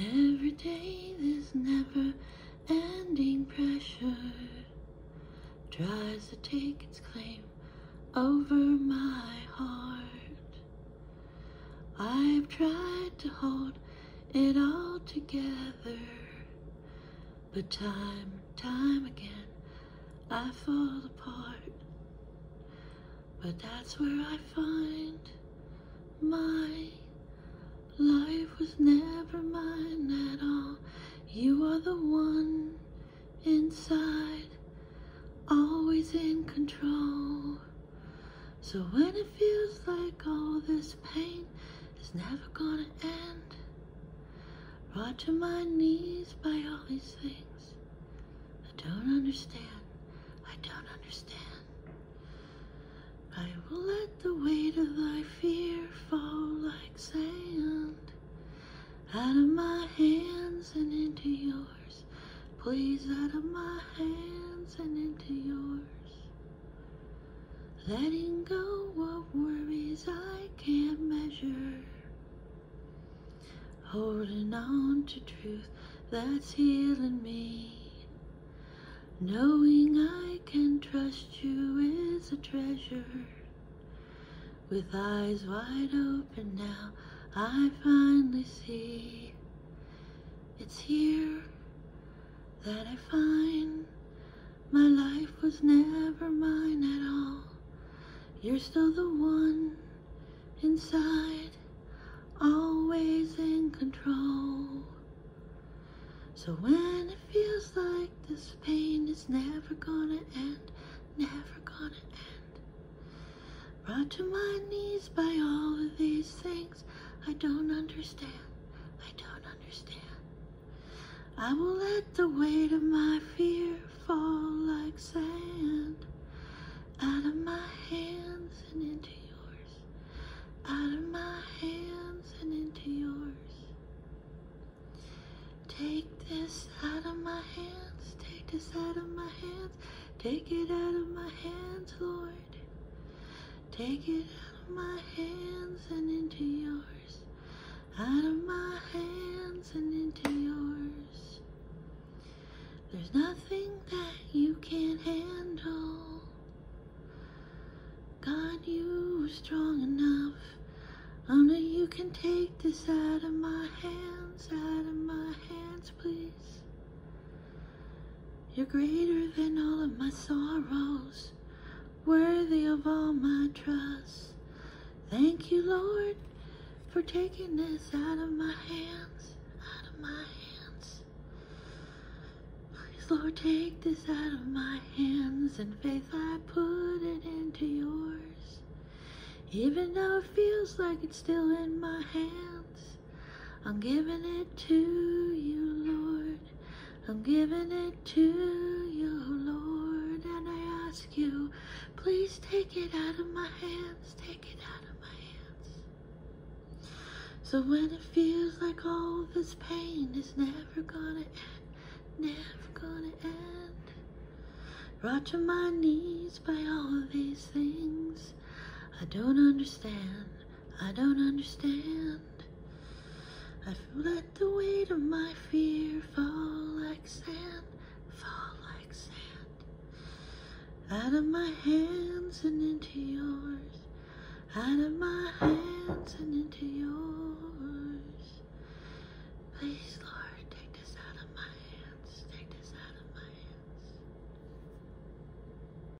Every day this never ending pressure tries to take its claim over my heart. I've tried to hold it all together, but time, time again, I fall apart. But that's where I find my life was never. The one inside, always in control. So when it feels like all this pain is never gonna end, brought to my knees by all these things, I don't understand. I don't understand. I will let the weight of thy fear fall like sand out of my Please, out of my hands and into yours. Letting go of worries I can't measure. Holding on to truth that's healing me. Knowing I can trust you is a treasure. With eyes wide open now, I finally see it's here that I find my life was never mine at all. You're still the one inside, always in control. So when it feels like this pain is never gonna end, never gonna end, brought to my knees by all of these things I don't understand. I will let the weight of my fear fall like sand out of my hands and into yours, out of my hands and into yours. Take this out of my hands, take this out of my hands, take it out of my hands, Lord. Take it out of my hands and into yours, out of my hands and into yours. There's nothing that you can't handle. God, you are strong enough. Only you can take this out of my hands, out of my hands, please. You're greater than all of my sorrows, worthy of all my trust. Thank you, Lord, for taking this out of my hands, out of my hands. Lord, take this out of my hands. In faith, I put it into yours. Even though it feels like it's still in my hands, I'm giving it to you, Lord. I'm giving it to you, Lord. And I ask you, please take it out of my hands. Take it out of my hands. So when it feels like all this pain is never gonna end, never gonna end, brought to my knees by all of these things. I don't understand. I don't understand. I feel let the weight of my fear fall like sand, fall like sand. Out of my hands and into yours. Out of my hands and into yours.